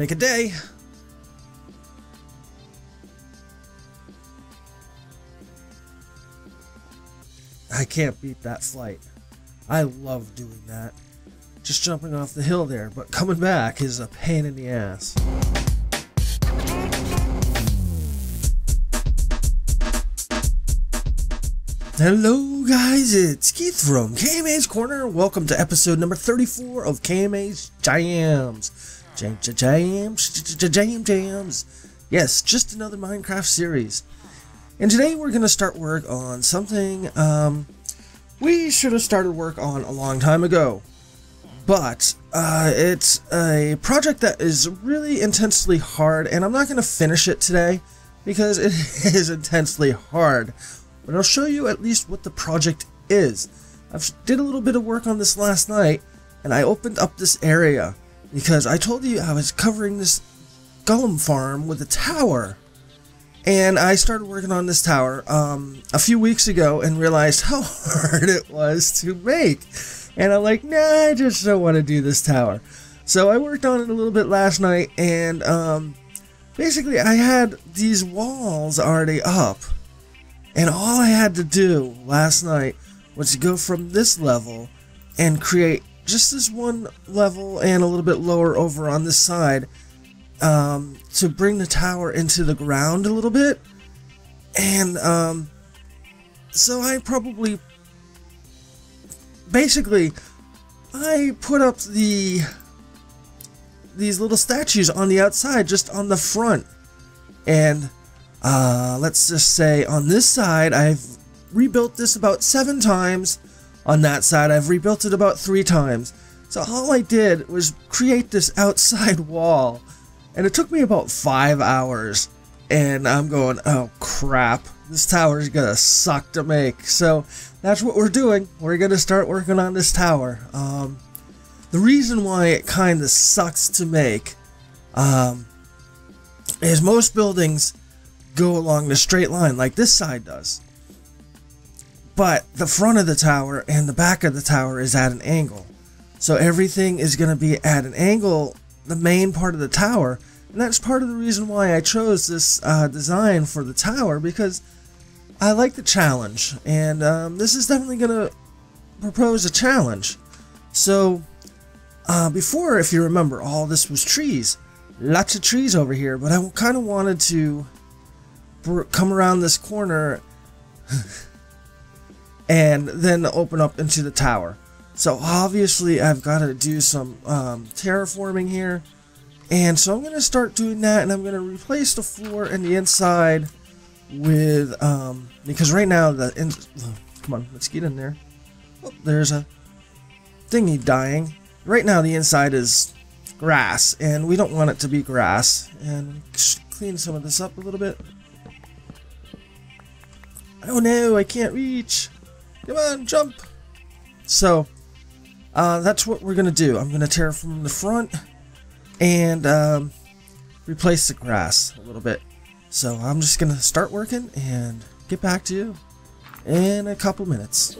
make a day. I can't beat that flight. I love doing that. Just jumping off the hill there, but coming back is a pain in the ass. Hello, guys, it's Keith from KMA's Korner. Welcome to episode number 34 of KMA's Jams. Jam, jam, jams, jam, jams. Yes, just another Minecraft series. And today we're going to start work on something um, we should have started work on a long time ago. But uh, it's a project that is really intensely hard, and I'm not going to finish it today because it is intensely hard but I'll show you at least what the project is. I did a little bit of work on this last night, and I opened up this area because I told you I was covering this golem farm with a tower. And I started working on this tower um, a few weeks ago and realized how hard it was to make. And I'm like, nah, I just don't want to do this tower. So I worked on it a little bit last night, and um, basically I had these walls already up and all I had to do last night was to go from this level and create just this one level and a little bit lower over on this side um, to bring the tower into the ground a little bit. And um, so I probably, basically, I put up the these little statues on the outside, just on the front, and uh, let's just say on this side, I've rebuilt this about seven times. On that side, I've rebuilt it about three times. So all I did was create this outside wall. And it took me about five hours. And I'm going, oh crap, this tower is gonna suck to make. So that's what we're doing. We're gonna start working on this tower. Um, the reason why it kind of sucks to make um, is most buildings go along the straight line like this side does. But the front of the tower and the back of the tower is at an angle. So everything is going to be at an angle, the main part of the tower. And that's part of the reason why I chose this uh, design for the tower because I like the challenge. And um, this is definitely going to propose a challenge. So uh, before, if you remember, all this was trees. Lots of trees over here, but I kind of wanted to come around this corner and then open up into the tower. So obviously I've got to do some um, terraforming here. And so I'm going to start doing that and I'm going to replace the floor and the inside with, um, because right now the, in, come on, let's get in there. Oh, there's a thingy dying. Right now the inside is grass and we don't want it to be grass. And clean some of this up a little bit. Oh no, I can't reach. Come on, jump. So, uh, that's what we're going to do. I'm going to tear from the front and um, replace the grass a little bit. So I'm just going to start working and get back to you in a couple minutes.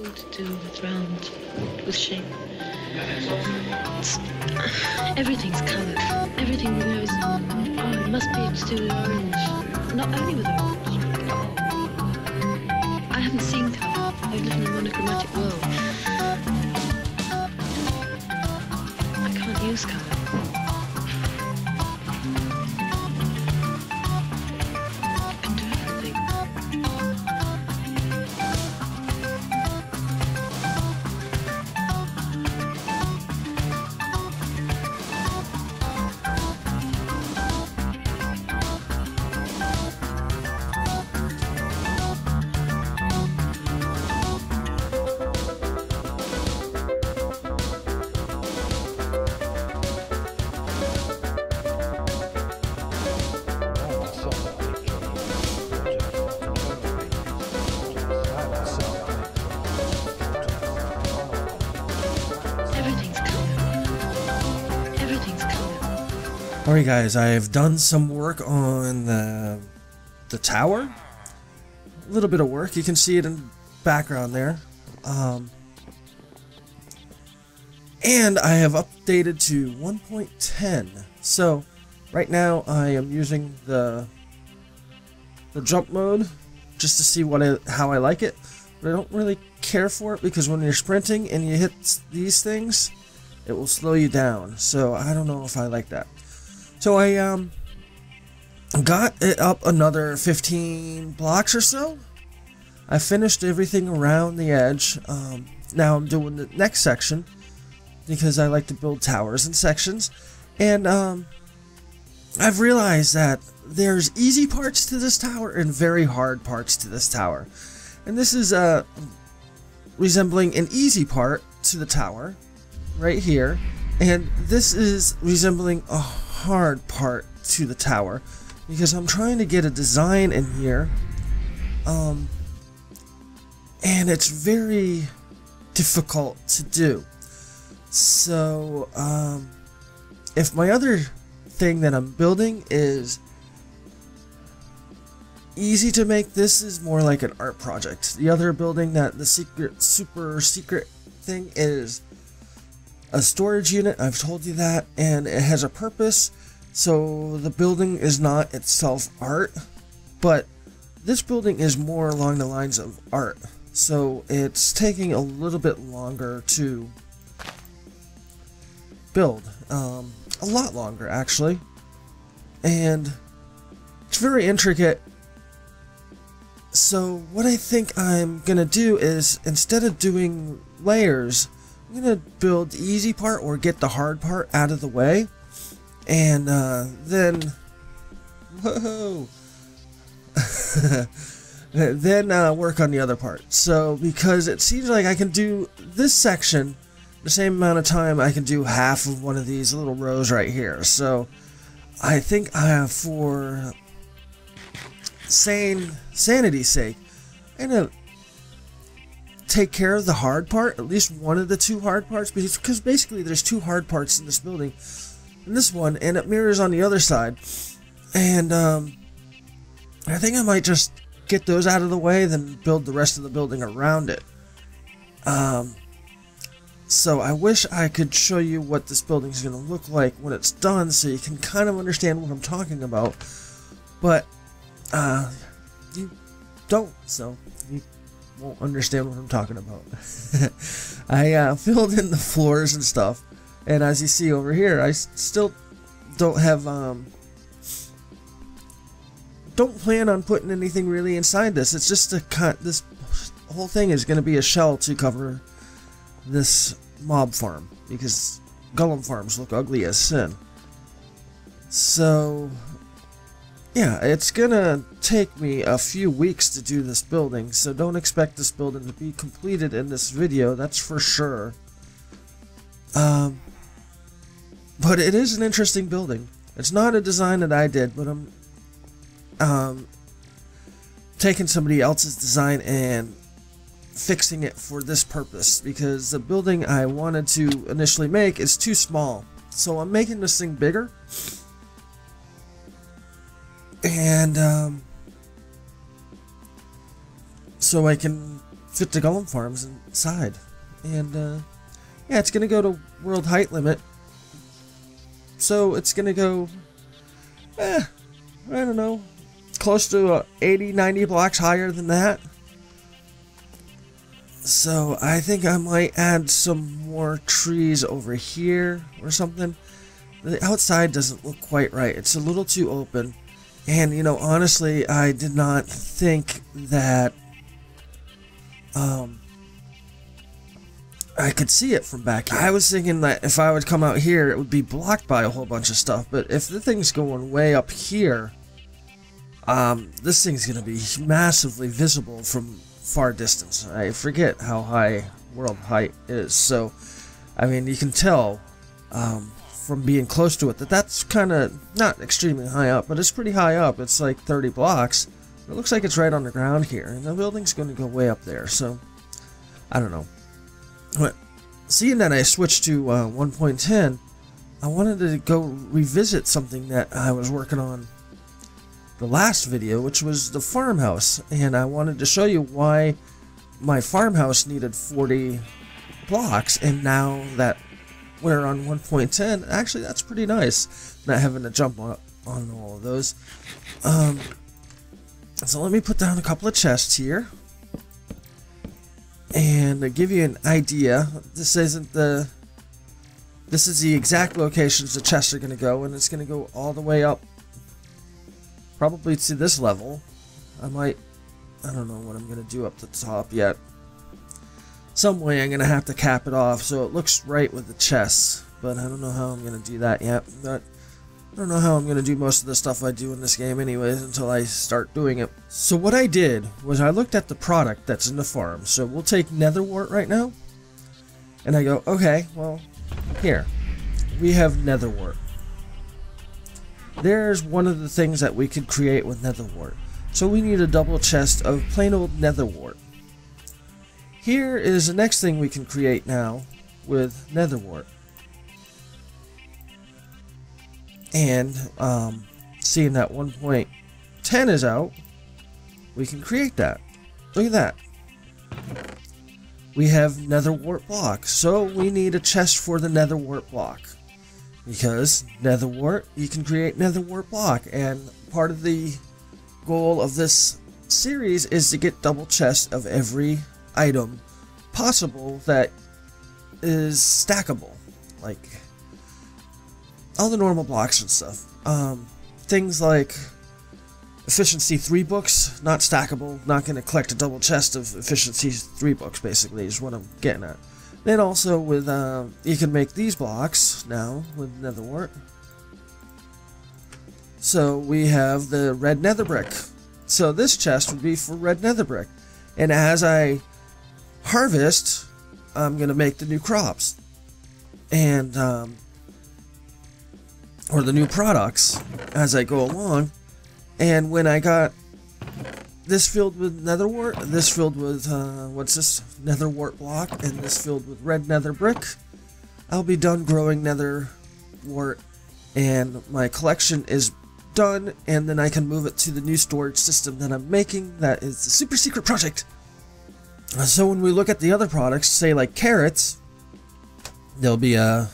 Everything's colour. Everything we know is, oh, it must be to do with orange. Not only with orange. I haven't seen colour. I live in a monochromatic world. I can't use colour. Alright guys, I've done some work on the, the tower. A little bit of work, you can see it in the background there. Um, and I have updated to 1.10. So, Right now, I am using the the jump mode just to see what I, how I like it. But I don't really care for it because when you're sprinting and you hit these things, it will slow you down. So I don't know if I like that. So I um got it up another 15 blocks or so. I finished everything around the edge. Um, now I'm doing the next section because I like to build towers in sections. And um, I've realized that there's easy parts to this tower and very hard parts to this tower. And this is uh, resembling an easy part to the tower right here. And this is resembling a hard part to the tower because I'm trying to get a design in here. Um, and it's very difficult to do. So, um, if my other thing that I'm building is easy to make, this is more like an art project. The other building that the secret, super secret thing is a storage unit. I've told you that, and it has a purpose. So the building is not itself art, but this building is more along the lines of art. So it's taking a little bit longer to build. Um, a lot longer, actually. And it's very intricate. So what I think I'm going to do is, instead of doing layers, I'm to build the easy part or get the hard part out of the way. And uh, then... Whoa! then uh, work on the other part. So, because it seems like I can do this section the same amount of time I can do half of one of these little rows right here. So, I think uh, for sane sanity's sake, I'm gonna take care of the hard part, at least one of the two hard parts, because basically there's two hard parts in this building, in this one, and it mirrors on the other side. And um, I think I might just get those out of the way, then build the rest of the building around it. Um, so I wish I could show you what this building is going to look like when it's done, so you can kind of understand what I'm talking about. But uh, you don't, so won't understand what I'm talking about. I uh, filled in the floors and stuff, and as you see over here, I still don't have um, don't plan on putting anything really inside this. It's just a cut. This whole thing is going to be a shell to cover this mob farm because golem farms look ugly as sin. So, yeah, it's gonna take me a few weeks to do this building, so don't expect this building to be completed in this video, that's for sure. Um, but it is an interesting building. It's not a design that I did, but I'm um, taking somebody else's design and fixing it for this purpose because the building I wanted to initially make is too small. So I'm making this thing bigger. And um, so I can fit the golem farms inside. And uh, yeah, it's going to go to world height limit. So it's going to go, eh, I don't know, close to uh, 80, 90 blocks higher than that. So I think I might add some more trees over here or something. The outside doesn't look quite right. It's a little too open. And, you know, honestly, I did not think that um, I could see it from back here. I was thinking that if I would come out here, it would be blocked by a whole bunch of stuff. But if the thing's going way up here, um, this thing's going to be massively visible from far distance. I forget how high world height is. So, I mean, you can tell um, from being close to it that that's kind of not extremely high up, but it's pretty high up. It's like 30 blocks. It looks like it's right on the ground here, and the building's going to go way up there. So, I don't know. But seeing that I switched to uh, 1.10, I wanted to go revisit something that I was working on the last video, which was the farmhouse, and I wanted to show you why my farmhouse needed 40 blocks, and now that where on 1.10, actually that's pretty nice. Not having to jump on, on all of those. Um, so let me put down a couple of chests here. And give you an idea, this isn't the... This is the exact locations the chests are going to go, and it's going to go all the way up. Probably to this level. I might... I don't know what I'm going to do up the top yet. Some way I'm to have to cap it off so it looks right with the chests. But I don't know how I'm to do that yet. But I don't know how I'm to do most of the stuff I do in this game anyways until I start doing it. So what I did was I looked at the product that's in the farm. So we'll take Nether Wart right now. And I go, okay, well, here. We have Nether Wart. There's one of the things that we could create with Nether Wart. So we need a double chest of plain old Nether Wart. Here is the next thing we can create now with Nether Wart. And um, seeing that 1.10 is out, we can create that. Look at that. We have nether wart block, so we need a chest for the nether wart block. Because nether wart, you can create nether wart block, and part of the goal of this series is to get double chest of every item possible that is stackable. Like all the normal blocks and stuff. Um, things like efficiency 3 books, not stackable, not going to collect a double chest of efficiency 3 books, basically, is what I'm getting at. Then also with, uh, you can make these blocks now with nether wart. So we have the red nether brick. So this chest would be for red nether brick. And as I harvest, I'm going to make the new crops. And um, or the new products as I go along. And when I got this filled with nether wart, this filled with, uh, what's this, nether wart block, and this filled with red nether brick, I'll be done growing nether wart, and my collection is done, and then I can move it to the new storage system that I'm making, that is the super secret project. So when we look at the other products, say like carrots, there'll be a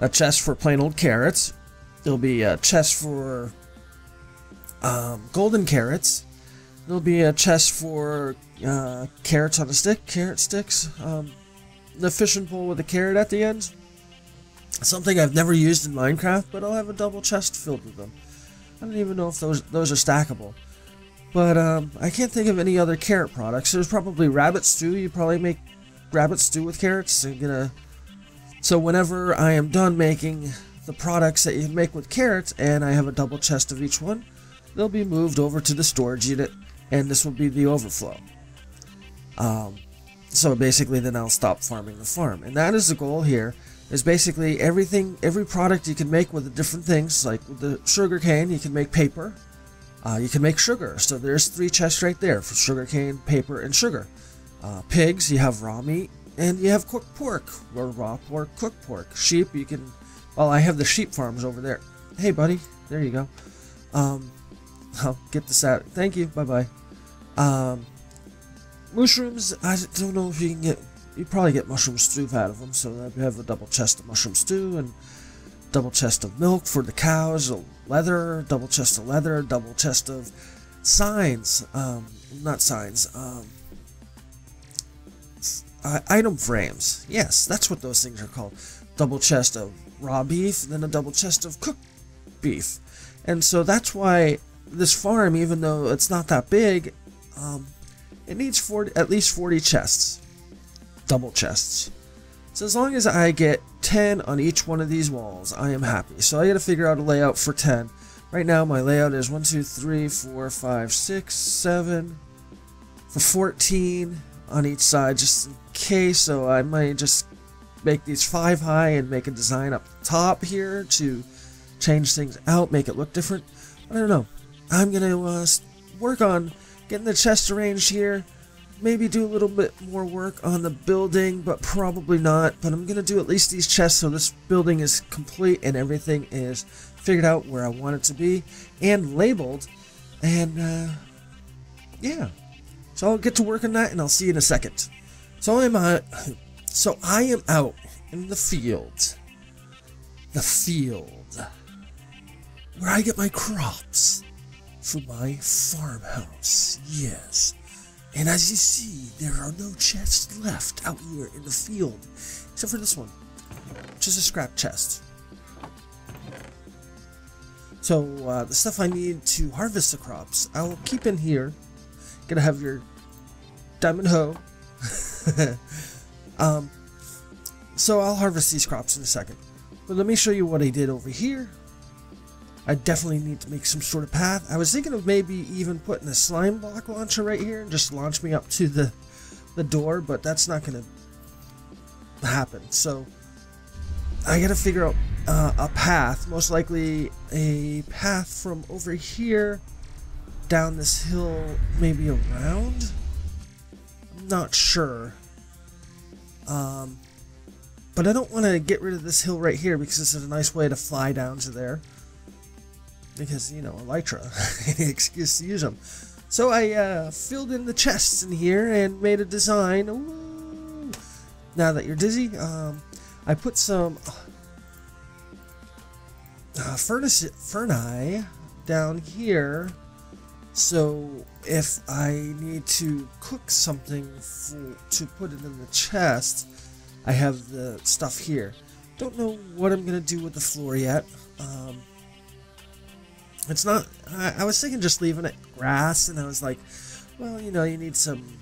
a chest for plain old carrots. There'll be a chest for um, golden carrots. There'll be a chest for uh, carrots on a stick, carrot sticks. Um, the fishing pole with a carrot at the end. Something I've never used in Minecraft, but I'll have a double chest filled with them. I don't even know if those those are stackable. But um, I can't think of any other carrot products. There's probably rabbit stew. You probably make rabbit stew with carrots. So whenever I am done making the products that you make with carrots and I have a double chest of each one, they'll be moved over to the storage unit and this will be the overflow. Um, so basically then I'll stop farming the farm. And that is the goal here, is basically everything, every product you can make with the different things, like with the sugar cane, you can make paper, uh, you can make sugar. So there's three chests right there for sugar cane, paper, and sugar. Uh, pigs, you have raw meat, and you have cooked pork, or raw pork, cooked pork. Sheep, you can. Well, I have the sheep farms over there. Hey, buddy. There you go. Um, I'll get this out. Thank you. Bye bye. Um, mushrooms, I don't know if you can get. You probably get mushroom stew out of them, so I have a double chest of mushroom stew and double chest of milk for the cows, leather, double chest of leather, double chest of signs. Um, not signs. Um, uh, item frames. Yes, that's what those things are called. Double chest of raw beef, then a double chest of cooked beef. And so that's why this farm, even though it's not that big, um, it needs 40, at least 40 chests. Double chests. So as long as I get 10 on each one of these walls, I am happy. So I gotta figure out a layout for 10. Right now my layout is 1, 2, 3, 4, 5, 6, 7, for 14 on each side, just in Okay, so I might just make these five high and make a design up top here to change things out, make it look different. I don't know. I'm gonna uh, work on getting the chest arranged here. Maybe do a little bit more work on the building, but probably not. But I'm gonna do at least these chests so this building is complete and everything is figured out where I want it to be and labeled. And uh, yeah, so I'll get to work on that, and I'll see you in a second. So I'm uh, so I am out in the field. The field. Where I get my crops for my farmhouse. Yes. And as you see, there are no chests left out here in the field. Except for this one. Which is a scrap chest. So, uh, the stuff I need to harvest the crops, I will keep in here. Gonna have your diamond hoe. um, so I'll harvest these crops in a second. But let me show you what I did over here. I definitely need to make some sort of path. I was thinking of maybe even putting a slime block launcher right here and just launch me up to the, the door, but that's not going to happen. So I got to figure out uh, a path, most likely a path from over here down this hill, maybe around. I'm not sure. Um, but I don't want to get rid of this hill right here because this is a nice way to fly down to there. Because, you know, Elytra, any excuse to use them. So I uh, filled in the chests in here and made a design. Ooh. Now that you're dizzy, um, I put some uh, furnace ferni down here. So if I need to cook something for, to put it in the chest, I have the stuff here. Don't know what I'm gonna do with the floor yet. Um, it's not. I, I was thinking just leaving it grass, and I was like, well, you know, you need some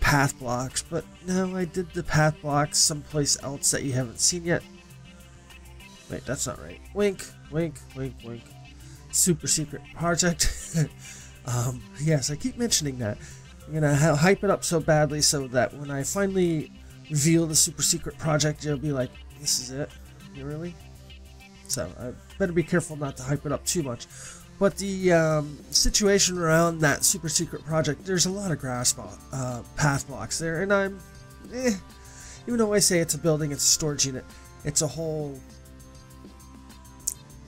path blocks, but no, I did the path blocks someplace else that you haven't seen yet. Wait, that's not right. Wink, wink, wink, wink. Super secret project. um, yes, I keep mentioning that. I'm gonna hype it up so badly so that when I finally reveal the super secret project, you'll be like, this is it? You really? So I better be careful not to hype it up too much. But the um, situation around that super secret project, there's a lot of grass uh, path blocks there, and I'm, eh, even though I say it's a building, it's a storage unit, it's a whole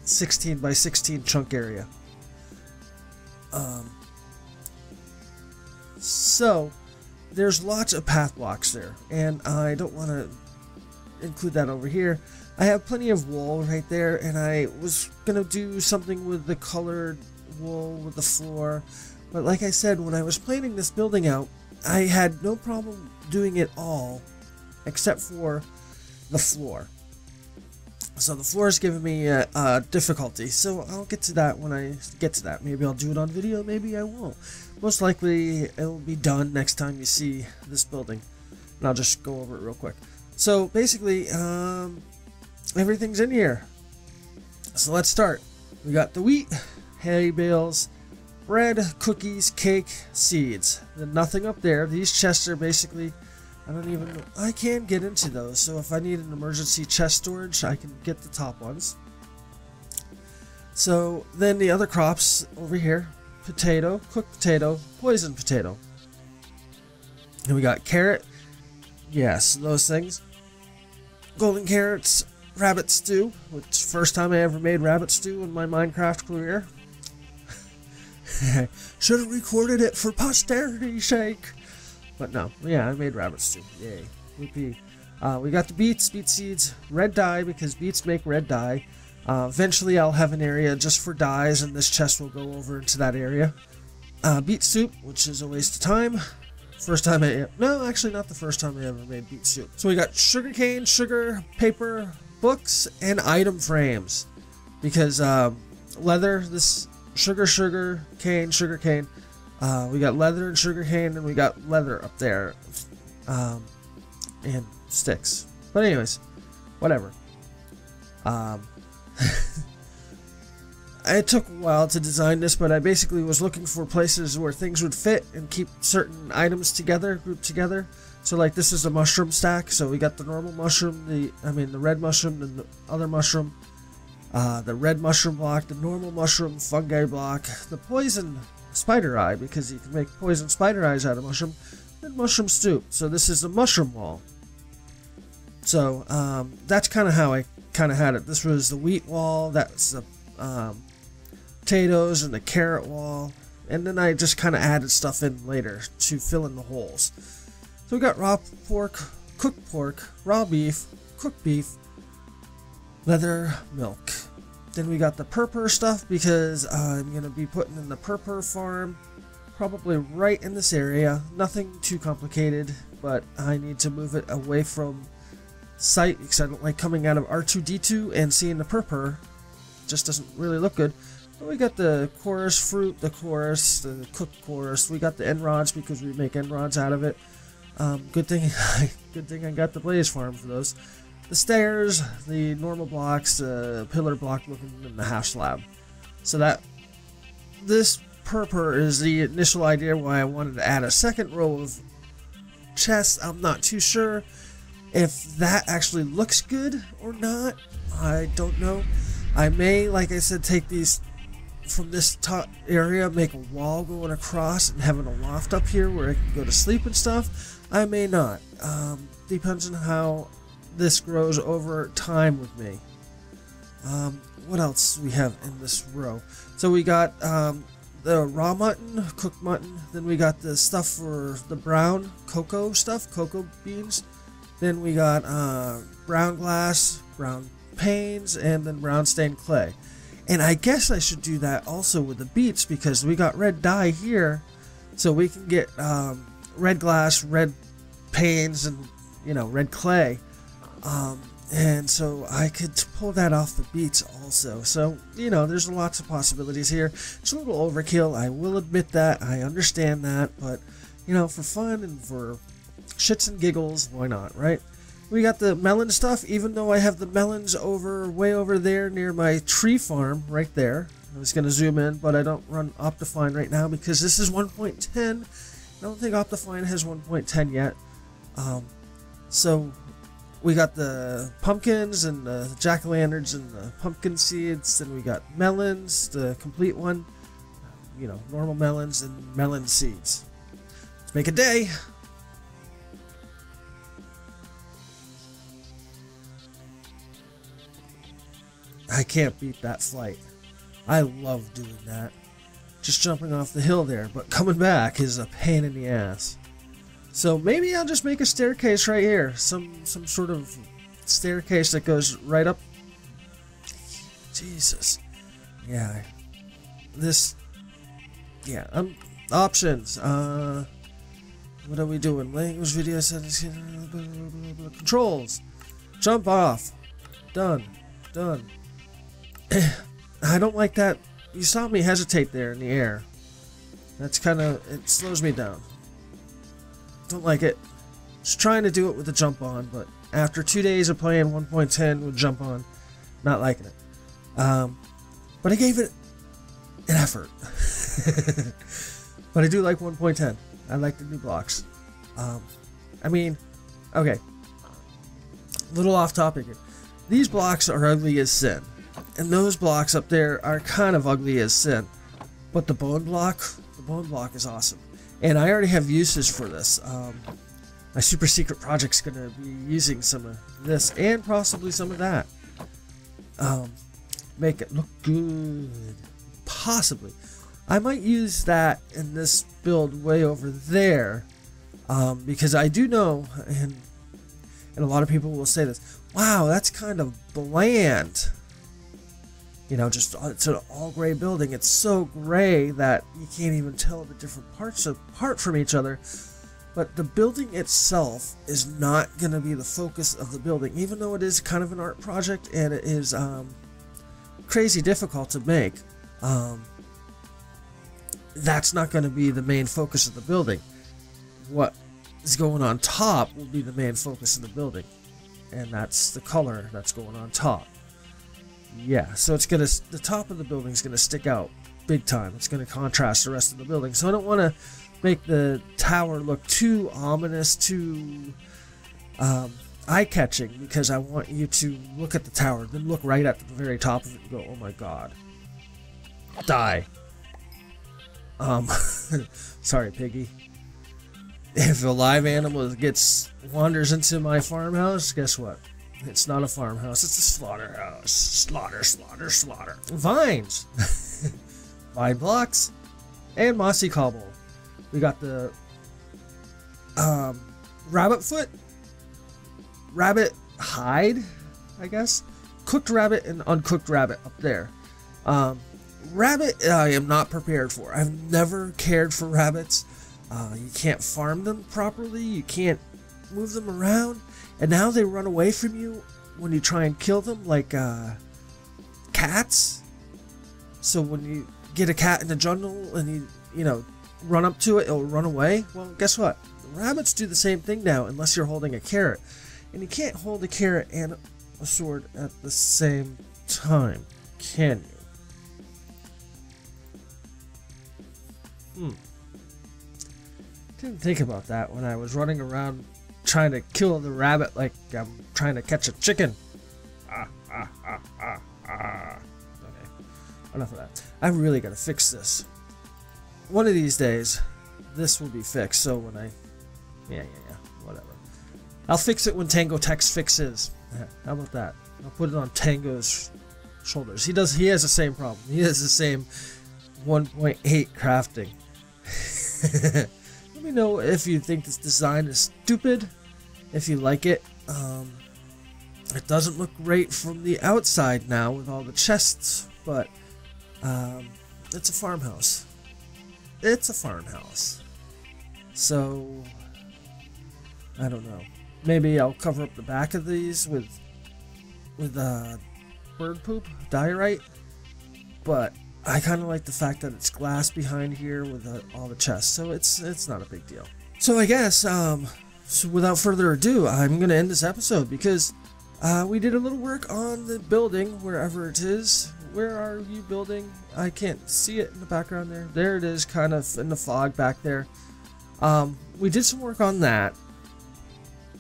16 by 16 chunk area. Um, so, there's lots of path blocks there, and I don't want to include that over here. I have plenty of wool right there, and I was to do something with the colored wool with the floor, but like I said, when I was planning this building out, I had no problem doing it all, except for the floor. So the floor is giving me a, a, difficulty, so I'll get to that when I get to that. Maybe I'll do it on video, maybe I won't. Most likely it'll be done next time you see this building. And I'll just go over it real quick. So basically, um, everything's in here. So let's start. We got the wheat, hay bales, bread, cookies, cake, seeds. Then nothing up there. These chests are basically I don't even know. I can't get into those, so if I need an emergency chest storage, I can get the top ones. So then the other crops over here potato, cooked potato, poison potato. And we got carrot. Yes, those things. Golden carrots, rabbit stew, which first time I ever made rabbit stew in my Minecraft career. Should have recorded it for posterity's sake. But no, yeah, I made rabbit stew. Yay. Whoopee. Uh, we got the beets, beet seeds, red dye because beets make red dye. Uh, eventually, I'll have an area just for dyes, and this chest will go over into that area. Uh, beet soup, which is a waste of time. First time I no, actually not the first time I ever made beet soup. So we got sugar cane, sugar, paper, books, and item frames because um, leather. This sugar, sugar cane, sugar cane. Uh, we got leather and sugar cane, and we got leather up there, um, and sticks. But anyways, whatever. Um, it took a while to design this, but I basically was looking for places where things would fit and keep certain items together, grouped together. So like this is a mushroom stack. So we got the normal mushroom, the I mean the red mushroom, and the other mushroom, uh, the red mushroom block, the normal mushroom fungi block, the poison spider eye because you can make poison spider eyes out of mushroom, and mushroom stew. So this is the mushroom wall. So um, that's kind of how I kind of had it. This was the wheat wall. That's the um, potatoes and the carrot wall. And then I just kind of added stuff in later to fill in the holes. So we got raw pork, cooked pork, raw beef, cooked beef, leather, milk. Then we got the purpur stuff because I'm going to be putting in the purpur farm probably right in this area. Nothing too complicated, but I need to move it away from sight because I don't like coming out of R2D2 and seeing the purpur. Just doesn't really look good. We got the chorus fruit, the chorus, the cooked chorus. We got the end rods because we make end rods out of it. Um, good thing, good thing I got the blaze farm for those. The stairs, the normal blocks, the pillar block looking, and the half slab. So that this purpur is the initial idea why I wanted to add a second row of chests. I'm not too sure if that actually looks good or not. I don't know. I may, like I said, take these from this top area, make a wall going across and having a loft up here where I can go to sleep and stuff. I may not. Um, depends on how this grows over time with me. Um, what else we have in this row? So we got um, the raw mutton, cooked mutton. Then we got the stuff for the brown cocoa stuff, cocoa beans. Then we got uh, brown glass, brown panes, and then brown stained clay. And I guess I should do that also with the beets because we got red dye here, so we can get um, red glass, red panes, and you know red clay. Um, and so I could pull that off the beets also. So, you know, there's lots of possibilities here. It's a little overkill, I will admit that. I understand that, but, you know, for fun and for shits and giggles, why not, right? We got the melon stuff, even though I have the melons over way over there near my tree farm right there. I was going to zoom in, but I don't run Optifine right now because this is 1.10. I don't think Optifine has 1.10 yet. Um, so we got the pumpkins and the jack-o'-lanterns and the pumpkin seeds. Then we got melons, the complete one. You know, normal melons and melon seeds. Let's make a day. I can't beat that flight. I love doing that. Just jumping off the hill there, but coming back is a pain in the ass. So maybe I'll just make a staircase right here. Some some sort of staircase that goes right up. Jesus. Yeah. This yeah, um options. Uh what are we doing? Language video settings controls. Jump off. Done. Done. I don't like that. You saw me hesitate there in the air. That's kind of it slows me down. Don't like it. Just trying to do it with the jump on, but after two days of playing 1.10 with jump on, not liking it. Um, but I gave it an effort. but I do like 1.10. I like the new blocks. Um, I mean, okay. Little off topic here. These blocks are ugly as sin. And those blocks up there are kind of ugly as sin. But the bone block, the bone block is awesome. And I already have uses for this. Um, my super secret project's going to be using some of this and possibly some of that. Um, make it look good. Possibly. I might use that in this build way over there. Um, because I do know, and, and a lot of people will say this, wow, that's kind of bland you know, just uh, it's an all gray building. It's so gray that you can't even tell the different parts apart from each other. But the building itself is not going to be the focus of the building, even though it is kind of an art project and it is um, crazy difficult to make. Um, that's not going to be the main focus of the building. What is going on top will be the main focus of the building, and that's the color that's going on top. Yeah, so it's gonna the top of the building is gonna stick out big time. It's gonna contrast the rest of the building. So I don't want to make the tower look too ominous, too um, eye-catching, because I want you to look at the tower, then look right at the very top of it and go, "Oh my god, die!" Um, sorry, piggy. If a live animal gets wanders into my farmhouse, guess what? It's not a farmhouse, it's a slaughterhouse. Slaughter, slaughter, slaughter. Vines! Vine blocks and mossy cobble. We got the um, rabbit foot, rabbit hide, I guess. Cooked rabbit and uncooked rabbit up there. Um, rabbit, I am not prepared for. I've never cared for rabbits. Uh, you can't farm them properly. You can't move them around, and now they run away from you when you try and kill them, like uh, cats. So when you get a cat in the jungle and you you know run up to it, it'll run away. Well, guess what? Rabbits do the same thing now, unless you're holding a carrot, and you can't hold a carrot and a sword at the same time, can you? Hmm. Didn't think about that when I was running around trying to kill the rabbit like I'm trying to catch a chicken. Ah, ah, ah, ah, ah. Okay, enough of that. I really gotta fix this. One of these days, this will be fixed. So when I, yeah, yeah, yeah, whatever. I'll fix it when Tango Tek's fixes. How about that? I'll put it on Tango's shoulders. He does. He has the same problem. He has the same 1.8 crafting. Let me know if you think this design is stupid. If you like it. Um, it doesn't look great from the outside now with all the chests, but um, it's a farmhouse. It's a farmhouse. So, I don't know. Maybe I'll cover up the back of these with with uh, bird poop, diorite. But I kind of like the fact that it's glass behind here with uh, all the chests, so it's it's not a big deal. So I guess, um, so without further ado, I'm gonna end this episode because uh, we did a little work on the building wherever it is. Where are you building? I can't see it in the background there. There it is, kind of in the fog back there. Um, we did some work on that,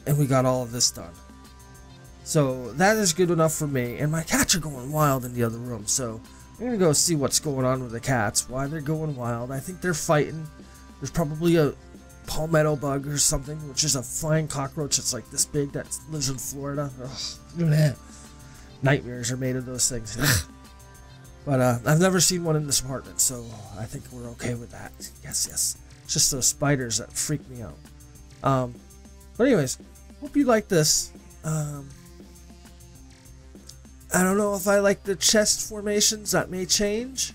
and we got all of this done. So that is good enough for me. And my cats are going wild in the other room, so I'm gonna go see what's going on with the cats. Why they're going wild? I think they're fighting. There's probably a palmetto bug or something, which is a flying cockroach that's like this big that lives in Florida. Ugh. Nightmares are made of those things. but uh, I've never seen one in this apartment, so I think we're okay with that. Yes, yes. It's just those spiders that freak me out. Um, but anyways, hope you like this. Um, I don't know if I like the chest formations. That may change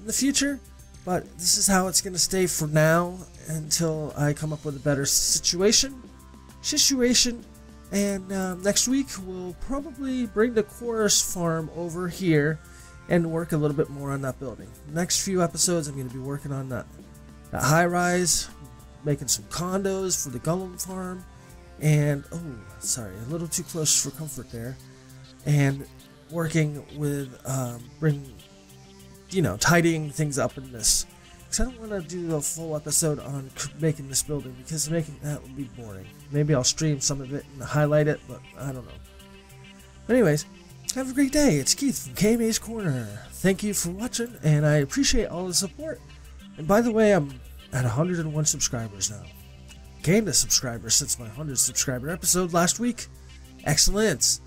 in the future, but this is how it's going to stay for now until I come up with a better situation. Situation. And um, next week, we'll probably bring the chorus farm over here and work a little bit more on that building. Next few episodes, I'm going to be working on that, that high rise, making some condos for the golem farm, and oh, sorry, a little too close for comfort there and working with um, bring you know tidying things up in this because I don't want to do a full episode on making this building because making that would be boring. Maybe I'll stream some of it and highlight it, but I don't know. But Anyways, have a great day. It's Keith from KMA's Korner. Thank you for watching, and I appreciate all the support. And by the way, I'm at 101 subscribers now. Gained a subscriber since my 100 subscriber episode last week. Excellent.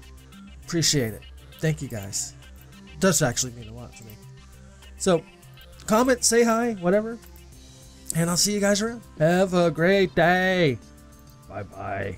Appreciate it. Thank you guys. It does actually mean a lot to me. So, comment, say hi, whatever. And I'll see you guys around. Have a great day. Bye bye.